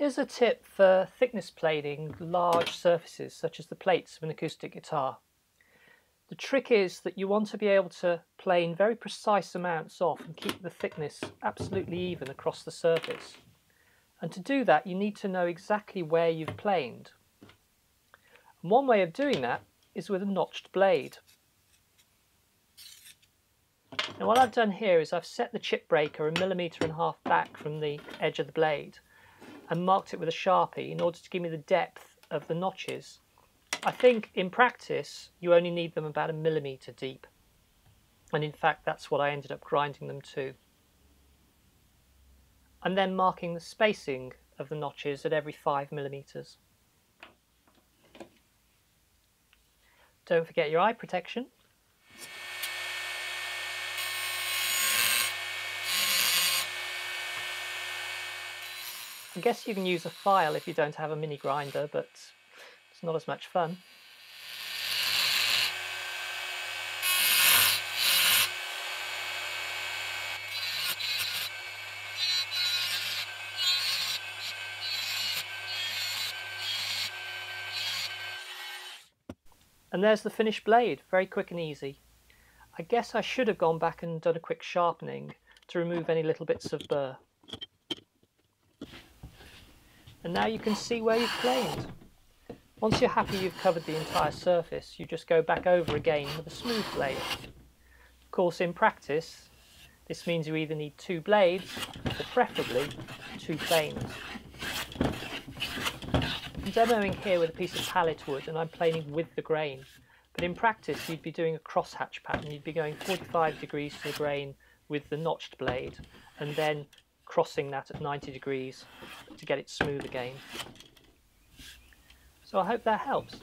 Here's a tip for thickness planing large surfaces such as the plates of an acoustic guitar. The trick is that you want to be able to plane very precise amounts off and keep the thickness absolutely even across the surface. And to do that you need to know exactly where you've planed. And one way of doing that is with a notched blade. Now what I've done here is I've set the chip breaker a millimetre and a half back from the edge of the blade and marked it with a sharpie in order to give me the depth of the notches. I think in practice you only need them about a millimetre deep and in fact that's what I ended up grinding them to. I'm then marking the spacing of the notches at every 5 millimetres. Don't forget your eye protection. I guess you can use a file if you don't have a mini grinder, but it's not as much fun. And there's the finished blade, very quick and easy. I guess I should have gone back and done a quick sharpening to remove any little bits of burr. And now you can see where you've planed. Once you're happy you've covered the entire surface, you just go back over again with a smooth blade. Of course, in practice, this means you either need two blades, or preferably two planes. I'm demoing here with a piece of pallet wood and I'm planing with the grain. But in practice, you'd be doing a crosshatch pattern. You'd be going 45 degrees to the grain with the notched blade and then crossing that at 90 degrees to get it smooth again. So I hope that helps.